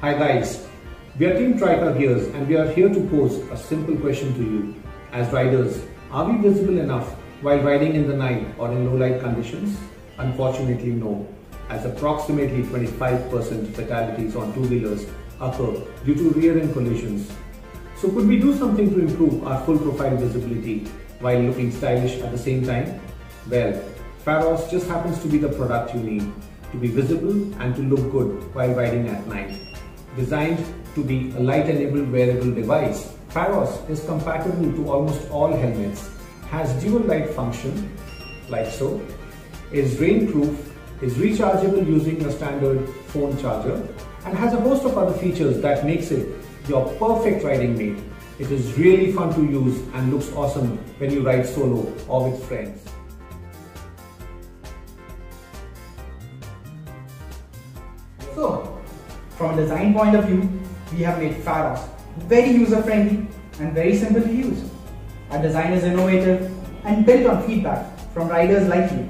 Hi guys, we are Team Tryka Gears and we are here to pose a simple question to you. As riders, are we visible enough while riding in the night or in low light conditions? Unfortunately no, as approximately 25% fatalities on two-wheelers occur due to rear-end collisions. So could we do something to improve our full profile visibility while looking stylish at the same time? Well, Pharos just happens to be the product you need to be visible and to look good while riding at night. Designed to be a light-enabled wearable device, Pharos is compatible to almost all helmets, has dual light function, like so, is rainproof, is rechargeable using a standard phone charger, and has a host of other features that makes it your perfect riding mate. It is really fun to use and looks awesome when you ride solo or with friends. So, from a design point of view, we have made Pharos very user-friendly and very simple to use. Our design is innovative and built on feedback from riders like you.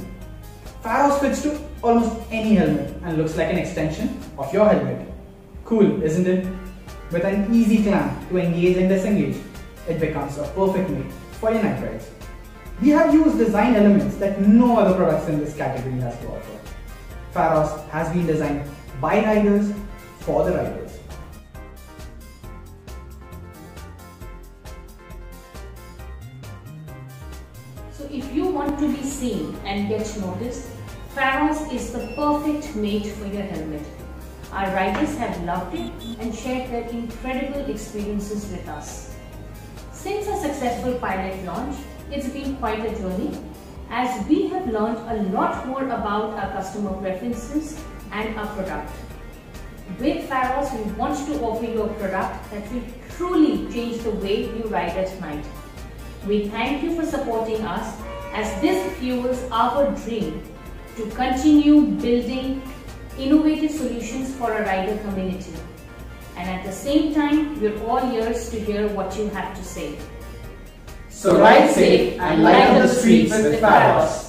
Pharos fits to almost any helmet and looks like an extension of your helmet. Cool, isn't it? With an easy clamp to engage and disengage, it becomes a perfect mate for your night rides. We have used design elements that no other products in this category has to offer. Pharos has been designed by riders for the riders. So if you want to be seen and get noticed, Pharos is the perfect mate for your helmet. Our riders have loved it and shared their incredible experiences with us. Since our successful pilot launch, it's been quite a journey as we have learned a lot more about our customer preferences and our product. With Pharos, we want to offer you a product that will truly change the way you ride at night. We thank you for supporting us as this fuels our dream to continue building innovative solutions for our rider community. And at the same time, we're all ears to hear what you have to say. So ride safe and light up the streets with Pharos.